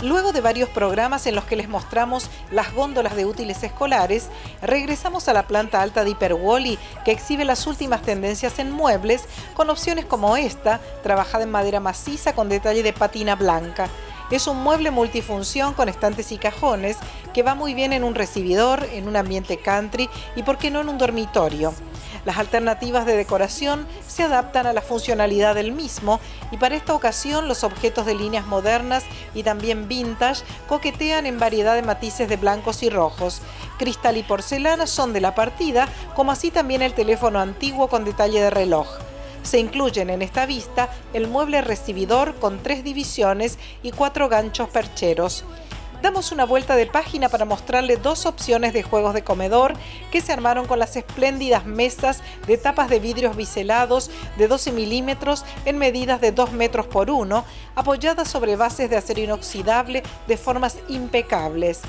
Luego de varios programas en los que les mostramos las góndolas de útiles escolares, regresamos a la planta alta de Hiperwally que exhibe las últimas tendencias en muebles con opciones como esta, trabajada en madera maciza con detalle de patina blanca. Es un mueble multifunción con estantes y cajones que va muy bien en un recibidor, en un ambiente country y por qué no en un dormitorio. Las alternativas de decoración se adaptan a la funcionalidad del mismo y para esta ocasión los objetos de líneas modernas y también vintage coquetean en variedad de matices de blancos y rojos. Cristal y porcelana son de la partida, como así también el teléfono antiguo con detalle de reloj. Se incluyen en esta vista el mueble recibidor con tres divisiones y cuatro ganchos percheros damos una vuelta de página para mostrarle dos opciones de juegos de comedor que se armaron con las espléndidas mesas de tapas de vidrios biselados de 12 milímetros en medidas de 2 metros por 1, apoyadas sobre bases de acero inoxidable de formas impecables.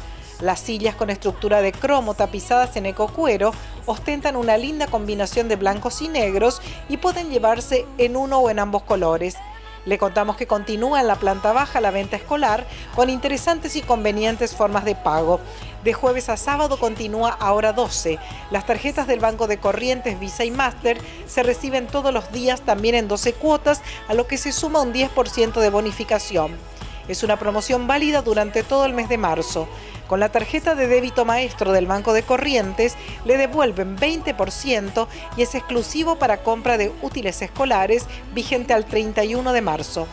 Las sillas con estructura de cromo tapizadas en ecocuero ostentan una linda combinación de blancos y negros y pueden llevarse en uno o en ambos colores. Le contamos que continúa en la planta baja la venta escolar con interesantes y convenientes formas de pago. De jueves a sábado continúa ahora 12. Las tarjetas del Banco de Corrientes Visa y Master se reciben todos los días también en 12 cuotas, a lo que se suma un 10% de bonificación. Es una promoción válida durante todo el mes de marzo. Con la tarjeta de débito maestro del Banco de Corrientes le devuelven 20% y es exclusivo para compra de útiles escolares vigente al 31 de marzo.